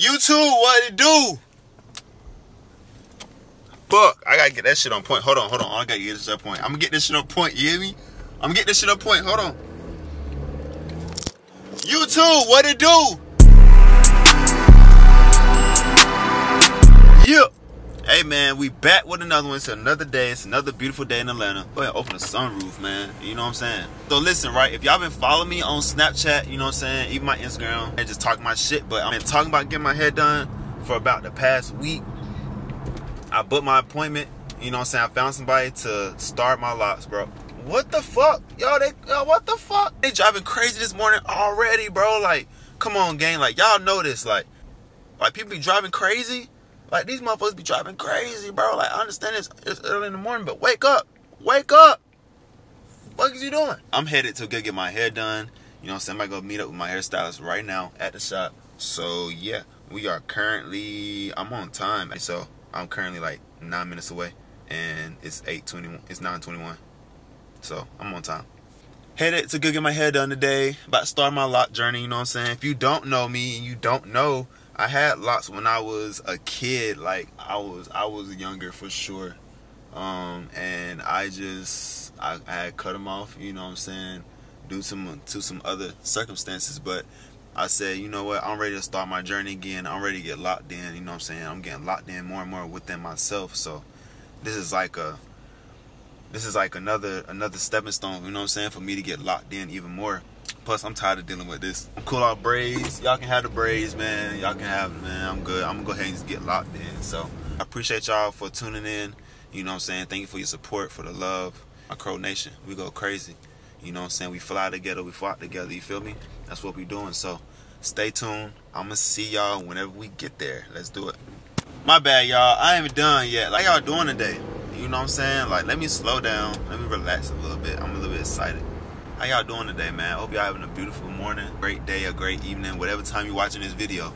YouTube, what it do? Fuck, I gotta get that shit on point. Hold on, hold on. I gotta get this on point. I'm gonna get this shit on point. You hear me? I'm gonna get this shit on point. Hold on. YouTube, what it do? Hey man, we back with another one. It's another day. It's another beautiful day in Atlanta. Go ahead, open the sunroof, man. You know what I'm saying? So listen, right? If y'all been following me on Snapchat, you know what I'm saying, even my Instagram, and just talking my shit. But I've been talking about getting my hair done for about the past week. I booked my appointment. You know what I'm saying? I found somebody to start my locks, bro. What the fuck? Yo, they yo, what the fuck? They driving crazy this morning already, bro. Like, come on, gang. Like, y'all know this. Like, like people be driving crazy. Like these motherfuckers be driving crazy, bro. Like I understand it's, it's early in the morning, but wake up, wake up. What is you doing? I'm headed to go get my hair done. You know, what I'm to go meet up with my hairstylist right now at the shop. So yeah, we are currently. I'm on time, so I'm currently like nine minutes away, and it's eight twenty. It's nine twenty one. So I'm on time. Headed to go get my hair done today. About to start my lock journey. You know what I'm saying? If you don't know me and you don't know I had locks when I was a kid. Like I was, I was younger for sure. Um, and I just, I, I had cut them off. You know what I'm saying? Due to to some other circumstances, but I said, you know what? I'm ready to start my journey again. I'm ready to get locked in. You know what I'm saying? I'm getting locked in more and more within myself. So this is like a, this is like another another stepping stone. You know what I'm saying? For me to get locked in even more. Plus, I'm tired of dealing with this. I'm cool off braids. Y'all can have the braids, man. Y'all can have it, man. I'm good. I'm gonna go ahead and just get locked in. So I appreciate y'all for tuning in. You know what I'm saying? Thank you for your support, for the love. My Crow Nation, we go crazy. You know what I'm saying? We fly together, we fought together, you feel me? That's what we doing. So stay tuned. I'ma see y'all whenever we get there. Let's do it. My bad, y'all. I ain't done yet. Like y'all doing today. You know what I'm saying? Like let me slow down. Let me relax a little bit. I'm a little bit excited. How y'all doing today, man? Hope y'all having a beautiful morning, great day, a great evening, whatever time you're watching this video.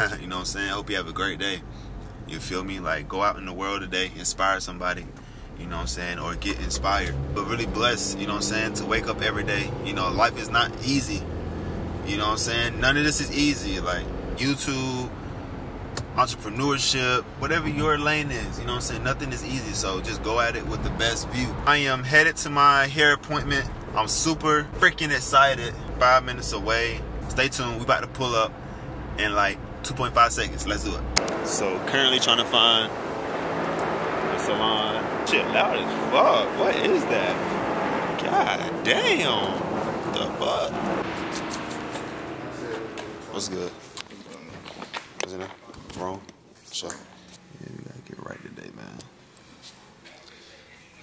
you know what I'm saying? Hope you have a great day. You feel me? Like go out in the world today, inspire somebody. You know what I'm saying? Or get inspired. But really blessed, you know what I'm saying, to wake up every day. You know, life is not easy. You know what I'm saying? None of this is easy. Like YouTube, entrepreneurship, whatever your lane is, you know what I'm saying? Nothing is easy. So just go at it with the best view. I am headed to my hair appointment I'm super freaking excited. Five minutes away. Stay tuned. We about to pull up in like 2.5 seconds. Let's do it. So currently trying to find a salon. Shit loud as fuck. What is that? God damn. The fuck? What's good? What's in there? Wrong? Sure. Yeah, we gotta get right today, man.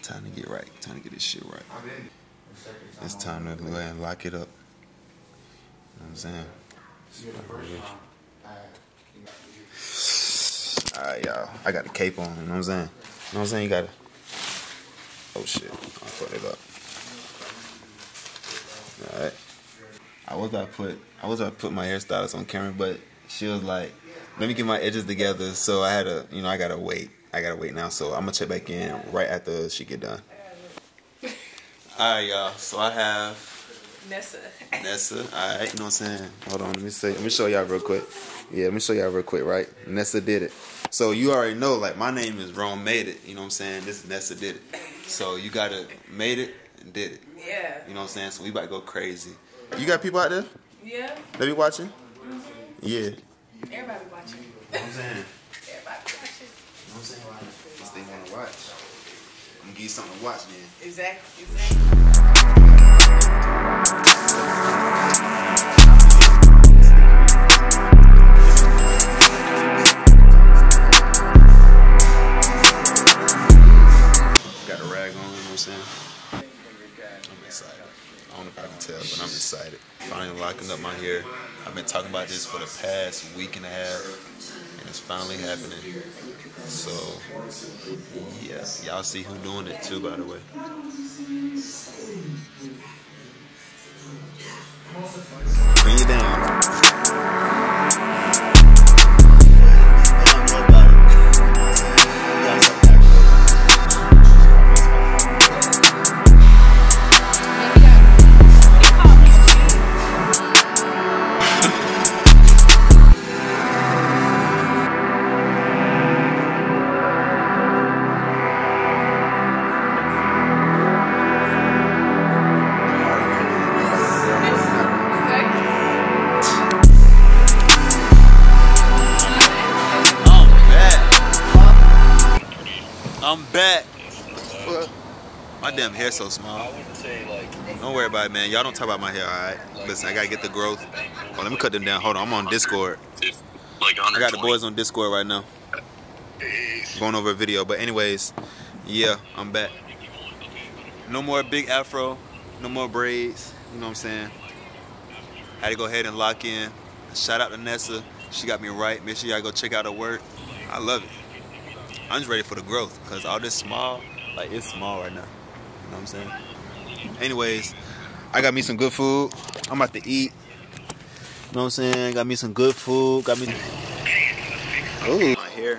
Time to get right. Time to get this shit right. It's time to go ahead and lock it up. You know what I'm saying? Alright, y'all. I got the cape on, you know what I'm saying? You know what I'm saying? You gotta. Oh shit. I fucked it up. Alright. I was about to put I was about to put my hairstylist on camera, but she was like, let me get my edges together. So I had to, you know, I gotta wait. I gotta wait now. So I'm gonna check back in right after she get done. Alright, y'all. So I have Nessa. Nessa. Alright, you know what I'm saying? Hold on, let me say let me show y'all real quick. Yeah, let me show y'all real quick, right? Nessa did it. So you already know, like my name is Rome Made It, you know what I'm saying? This is Nessa did it. So you gotta made it and did it. Yeah. You know what I'm saying? So we about to go crazy. You got people out there? Yeah. They be watching? Mm-hmm. Yeah. Everybody watching. You know Everybody watching. what I'm saying? Everybody watching. You know what I'm saying? Because they wanna watch. I'm gonna give you something to watch then. Exactly. Exactly. Got a rag on, you know what I'm saying? I'm excited. I don't know if I can tell, but I'm excited. Finally locking up my hair. I've been talking about this for the past week and a half, and it's finally happening. So, yeah, y'all see who doing it too, by the way. I'm back. My damn hair so small. Don't worry about it, man. Y'all don't talk about my hair, alright? Listen, I gotta get the growth. Oh, let me cut them down. Hold on, I'm on Discord. I got the boys on Discord right now. Going over a video. But anyways, yeah, I'm back. No more big afro, no more braids. You know what I'm saying? Had to go ahead and lock in. Shout out to Nessa. She got me right. Make sure y'all go check out her work. I love it. I'm just ready for the growth because all this small, like it's small right now. You know what I'm saying? Anyways, I got me some good food. I'm about to eat. You know what I'm saying? Got me some good food. Got me. Ooh. My hair.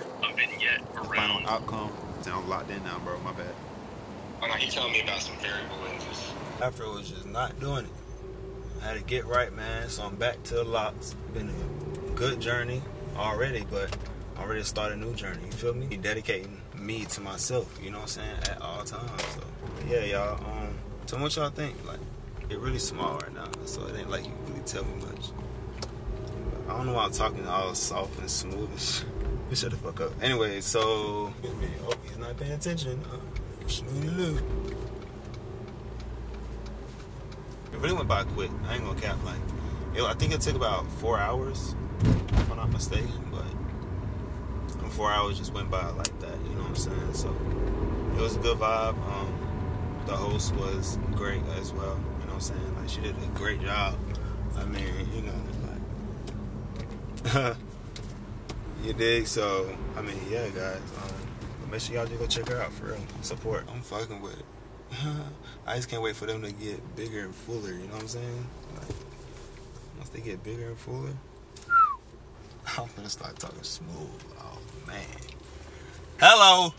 Final outcome. I'm locked in now, bro. My bad. Oh no, he told me about some variable lenses. Afro was just not doing it. I had to get right, man. So I'm back to the locks. Been a good journey already, but I already start a new journey. You feel me? Dedicating me to myself. You know what I'm saying? At all times. So yeah, y'all. Um, tell me what y'all think. Like, it really small right now, so it ain't like you really tell me much. I don't know why I'm talking all soft and smooth shit. Shut the fuck up. Anyway, so oh, he's not paying attention. Uh, snooty Lou. It really went by quick. I ain't gonna cap. Like, it, I think it took about four hours, if I'm not mistaken. But four hours just went by like that. You know what I'm saying? So it was a good vibe. Um, the host was great as well. You know what I'm saying? Like she did a great job. I mean, you know, like you dig. So I mean, yeah, guys. Um, make sure y'all just go check her out for real. Support. I'm fucking with it. I just can't wait for them to get bigger and fuller. You know what I'm saying? Like, once they get bigger and fuller, I'm gonna start talking smooth. Oh man. Hello.